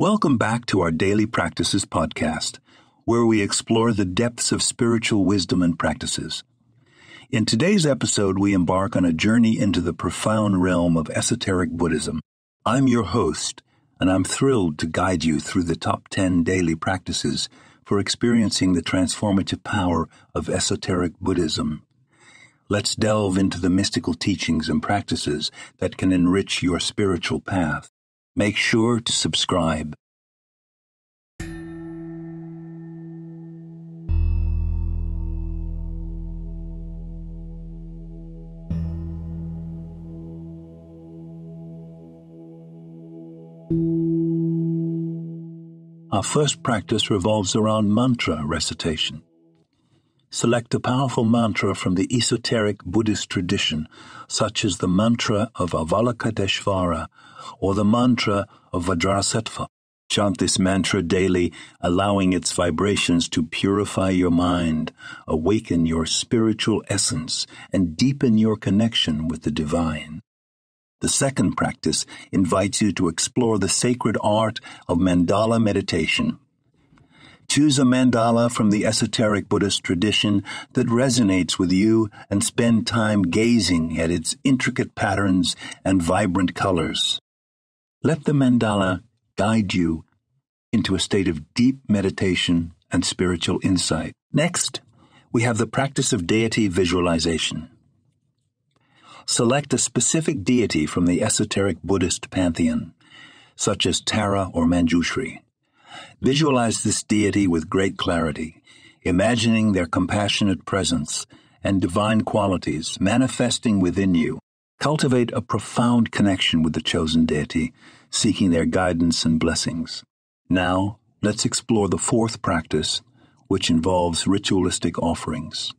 Welcome back to our Daily Practices podcast, where we explore the depths of spiritual wisdom and practices. In today's episode, we embark on a journey into the profound realm of esoteric Buddhism. I'm your host, and I'm thrilled to guide you through the top 10 daily practices for experiencing the transformative power of esoteric Buddhism. Let's delve into the mystical teachings and practices that can enrich your spiritual path. Make sure to subscribe. Our first practice revolves around mantra recitation. Select a powerful mantra from the esoteric Buddhist tradition, such as the mantra of Avalokiteshvara or the mantra of Vajrasattva. Chant this mantra daily, allowing its vibrations to purify your mind, awaken your spiritual essence, and deepen your connection with the divine. The second practice invites you to explore the sacred art of mandala meditation Choose a mandala from the esoteric Buddhist tradition that resonates with you and spend time gazing at its intricate patterns and vibrant colors. Let the mandala guide you into a state of deep meditation and spiritual insight. Next, we have the practice of deity visualization. Select a specific deity from the esoteric Buddhist pantheon, such as Tara or Manjushri. Visualize this deity with great clarity, imagining their compassionate presence and divine qualities manifesting within you. Cultivate a profound connection with the chosen deity, seeking their guidance and blessings. Now, let's explore the fourth practice, which involves ritualistic offerings.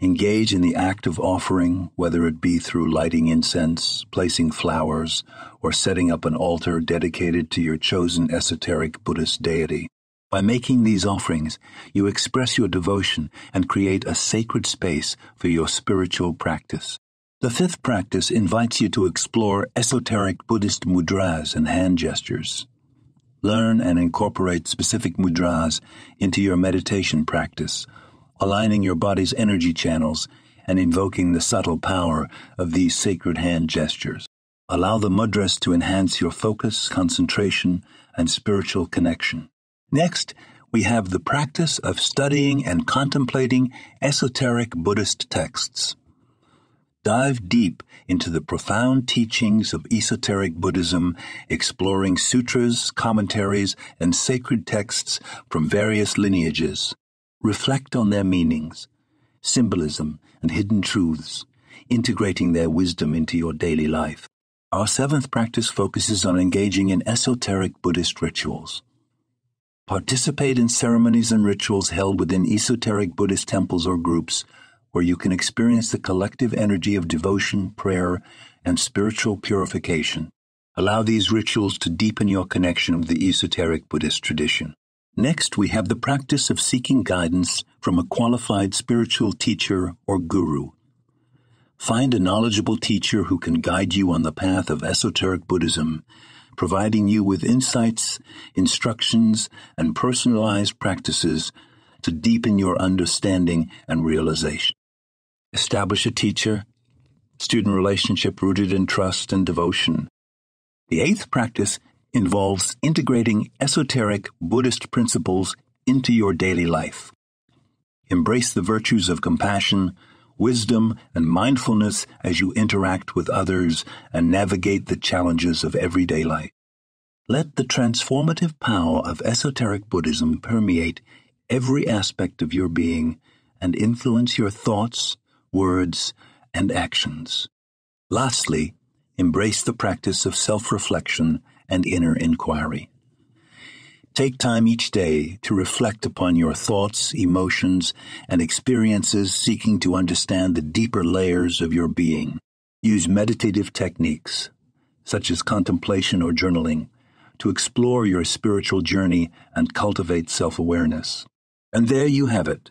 Engage in the act of offering, whether it be through lighting incense, placing flowers, or setting up an altar dedicated to your chosen esoteric Buddhist deity. By making these offerings, you express your devotion and create a sacred space for your spiritual practice. The fifth practice invites you to explore esoteric Buddhist mudras and hand gestures. Learn and incorporate specific mudras into your meditation practice aligning your body's energy channels and invoking the subtle power of these sacred hand gestures. Allow the mudras to enhance your focus, concentration, and spiritual connection. Next, we have the practice of studying and contemplating esoteric Buddhist texts. Dive deep into the profound teachings of esoteric Buddhism, exploring sutras, commentaries, and sacred texts from various lineages. Reflect on their meanings, symbolism, and hidden truths, integrating their wisdom into your daily life. Our seventh practice focuses on engaging in esoteric Buddhist rituals. Participate in ceremonies and rituals held within esoteric Buddhist temples or groups where you can experience the collective energy of devotion, prayer, and spiritual purification. Allow these rituals to deepen your connection with the esoteric Buddhist tradition. Next, we have the practice of seeking guidance from a qualified spiritual teacher or guru. Find a knowledgeable teacher who can guide you on the path of esoteric Buddhism, providing you with insights, instructions, and personalized practices to deepen your understanding and realization. Establish a teacher, student relationship rooted in trust and devotion. The eighth practice involves integrating esoteric Buddhist principles into your daily life. Embrace the virtues of compassion, wisdom, and mindfulness as you interact with others and navigate the challenges of everyday life. Let the transformative power of esoteric Buddhism permeate every aspect of your being and influence your thoughts, words, and actions. Lastly, embrace the practice of self reflection and inner inquiry. Take time each day to reflect upon your thoughts, emotions, and experiences seeking to understand the deeper layers of your being. Use meditative techniques, such as contemplation or journaling, to explore your spiritual journey and cultivate self awareness. And there you have it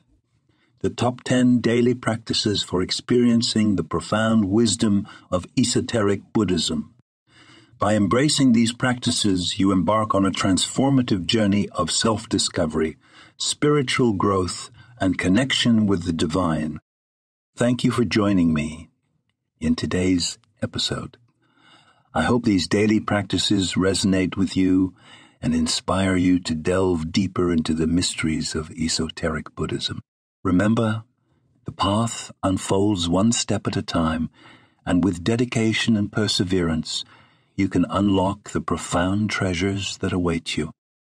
the top 10 daily practices for experiencing the profound wisdom of esoteric Buddhism. By embracing these practices, you embark on a transformative journey of self discovery, spiritual growth, and connection with the divine. Thank you for joining me in today's episode. I hope these daily practices resonate with you and inspire you to delve deeper into the mysteries of esoteric Buddhism. Remember, the path unfolds one step at a time, and with dedication and perseverance, you can unlock the profound treasures that await you.